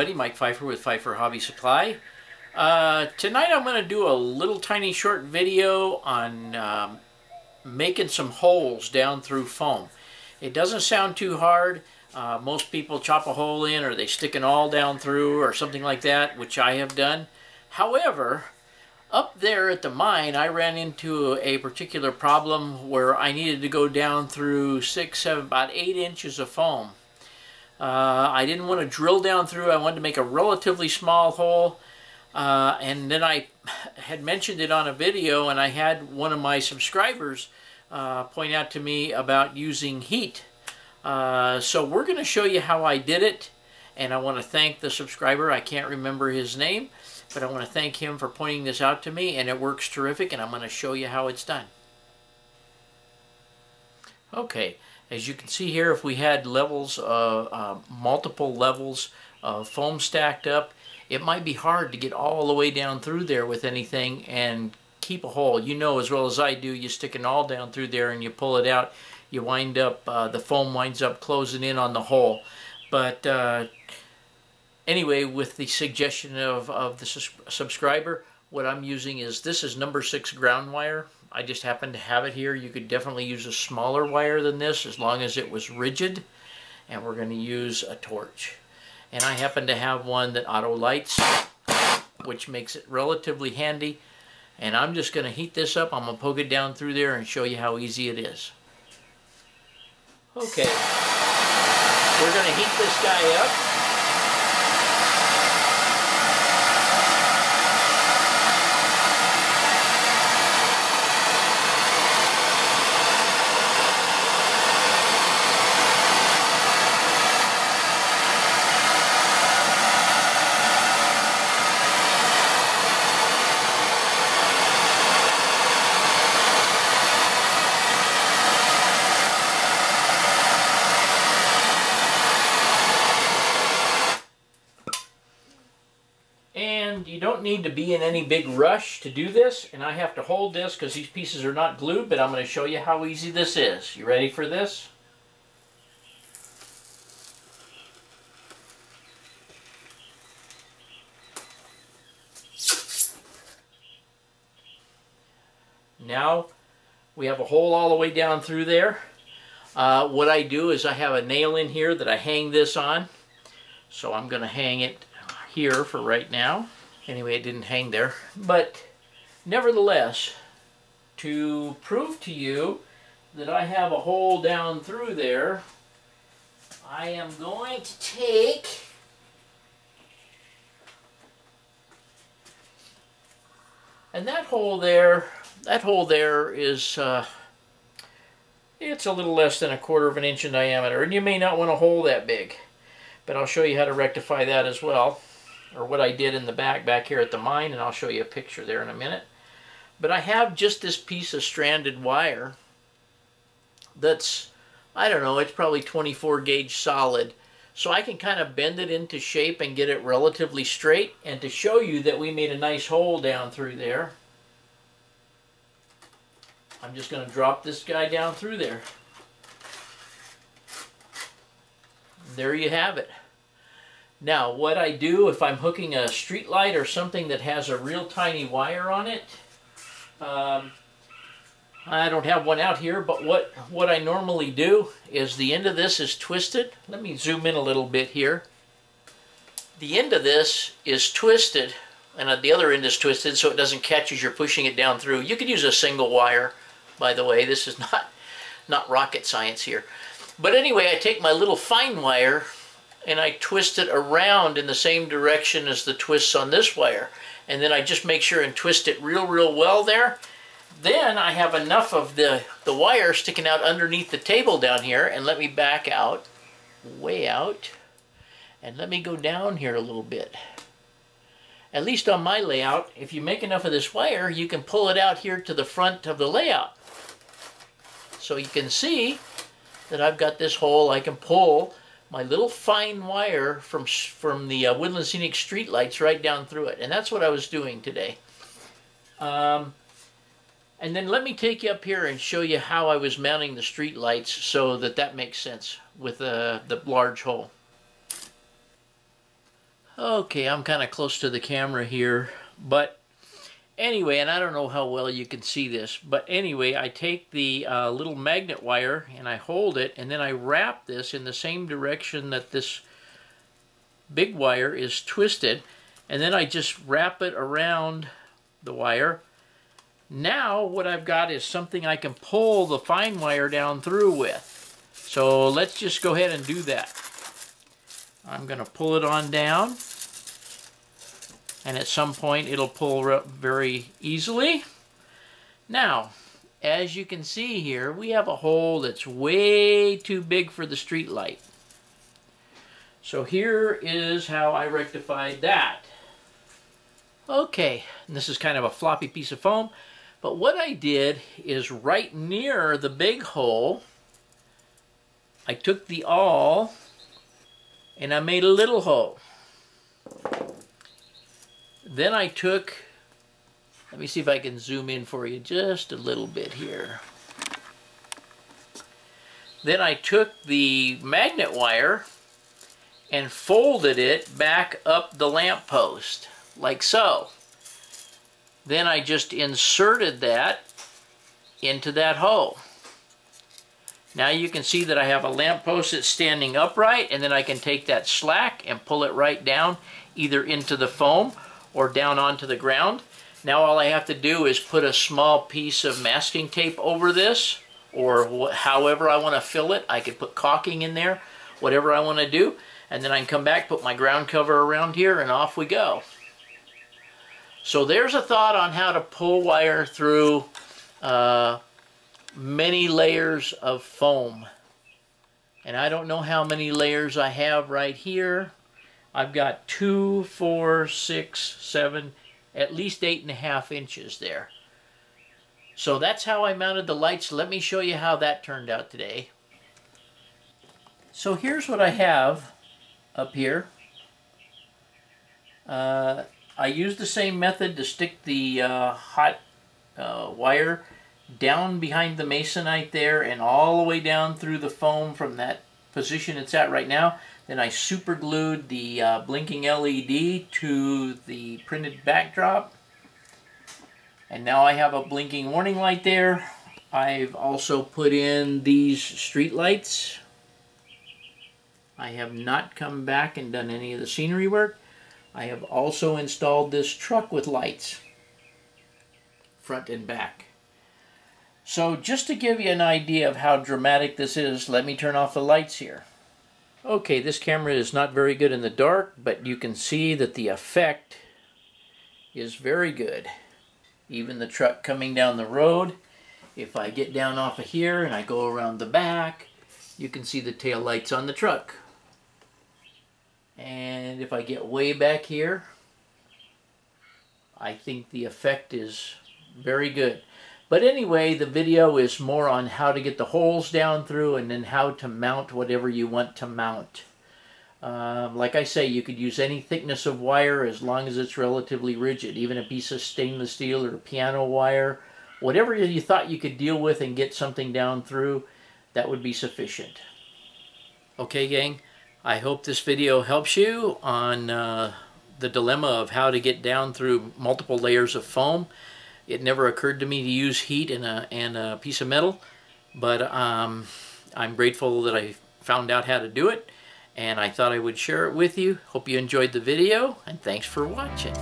everybody. Mike Pfeiffer with Pfeiffer Hobby Supply. Uh, tonight I'm going to do a little tiny short video on um, making some holes down through foam. It doesn't sound too hard. Uh, most people chop a hole in or they stick an awl down through or something like that, which I have done. However, up there at the mine, I ran into a particular problem where I needed to go down through six, seven, about eight inches of foam. Uh, I didn't want to drill down through. I wanted to make a relatively small hole. Uh, and then I had mentioned it on a video and I had one of my subscribers uh, point out to me about using heat. Uh, so we're going to show you how I did it. And I want to thank the subscriber. I can't remember his name. But I want to thank him for pointing this out to me. And it works terrific. And I'm going to show you how it's done. Okay. As you can see here, if we had levels, uh, uh, multiple levels of foam stacked up, it might be hard to get all the way down through there with anything and keep a hole. You know as well as I do, you stick it all down through there and you pull it out, you wind up, uh, the foam winds up closing in on the hole. But uh, anyway, with the suggestion of, of the subscriber, what I'm using is, this is number six ground wire. I just happen to have it here. You could definitely use a smaller wire than this as long as it was rigid. And we're going to use a torch. And I happen to have one that auto lights, which makes it relatively handy. And I'm just going to heat this up. I'm going to poke it down through there and show you how easy it is. Okay. We're going to heat this guy up. And you don't need to be in any big rush to do this. And I have to hold this because these pieces are not glued, but I'm going to show you how easy this is. You ready for this? Now we have a hole all the way down through there. Uh, what I do is I have a nail in here that I hang this on. So I'm going to hang it here for right now. Anyway, it didn't hang there. But nevertheless, to prove to you that I have a hole down through there, I am going to take and that hole there, that hole there is uh, it's a little less than a quarter of an inch in diameter and you may not want a hole that big but I'll show you how to rectify that as well or what I did in the back back here at the mine and I'll show you a picture there in a minute. But I have just this piece of stranded wire that's, I don't know, it's probably 24 gauge solid. So I can kind of bend it into shape and get it relatively straight. And to show you that we made a nice hole down through there, I'm just going to drop this guy down through there. There you have it. Now, what I do if I'm hooking a street light or something that has a real tiny wire on it, um, I don't have one out here, but what, what I normally do is the end of this is twisted. Let me zoom in a little bit here. The end of this is twisted, and the other end is twisted so it doesn't catch as you're pushing it down through. You could use a single wire, by the way. This is not, not rocket science here. But anyway, I take my little fine wire and I twist it around in the same direction as the twists on this wire. And then I just make sure and twist it real, real well there. Then I have enough of the, the wire sticking out underneath the table down here. And let me back out, way out. And let me go down here a little bit. At least on my layout, if you make enough of this wire, you can pull it out here to the front of the layout. So you can see that I've got this hole I can pull my little fine wire from from the uh, Woodland Scenic street lights right down through it. And that's what I was doing today. Um, and then let me take you up here and show you how I was mounting the street lights so that that makes sense with uh, the large hole. Okay, I'm kind of close to the camera here, but anyway, and I don't know how well you can see this, but anyway, I take the uh, little magnet wire and I hold it, and then I wrap this in the same direction that this big wire is twisted, and then I just wrap it around the wire. Now what I've got is something I can pull the fine wire down through with. So let's just go ahead and do that. I'm going to pull it on down and at some point it'll pull up very easily. Now, as you can see here, we have a hole that's way too big for the street light. So here is how I rectified that. Okay, this is kind of a floppy piece of foam, but what I did is right near the big hole, I took the awl and I made a little hole. Then I took, let me see if I can zoom in for you just a little bit here. Then I took the magnet wire and folded it back up the lamp post, like so. Then I just inserted that into that hole. Now you can see that I have a lamp post that's standing upright and then I can take that slack and pull it right down either into the foam or down onto the ground. Now all I have to do is put a small piece of masking tape over this or however I want to fill it. I could put caulking in there, whatever I want to do. And then I can come back, put my ground cover around here, and off we go. So there's a thought on how to pull wire through uh, many layers of foam. And I don't know how many layers I have right here. I've got two, four, six, seven, at least eight and a half inches there. So that's how I mounted the lights. Let me show you how that turned out today. So here's what I have up here. Uh, I used the same method to stick the uh, hot uh, wire down behind the masonite there and all the way down through the foam from that position it's at right now. Then I super glued the uh, blinking LED to the printed backdrop. And now I have a blinking warning light there. I've also put in these street lights. I have not come back and done any of the scenery work. I have also installed this truck with lights, front and back. So just to give you an idea of how dramatic this is, let me turn off the lights here. Okay, this camera is not very good in the dark, but you can see that the effect is very good. Even the truck coming down the road, if I get down off of here and I go around the back, you can see the tail lights on the truck. And if I get way back here, I think the effect is very good. But anyway, the video is more on how to get the holes down through and then how to mount whatever you want to mount. Um, like I say, you could use any thickness of wire as long as it's relatively rigid. Even a piece of stainless steel or piano wire, whatever you thought you could deal with and get something down through, that would be sufficient. Okay, gang, I hope this video helps you on uh, the dilemma of how to get down through multiple layers of foam. It never occurred to me to use heat a, and a piece of metal, but um, I'm grateful that I found out how to do it, and I thought I would share it with you. Hope you enjoyed the video, and thanks for watching.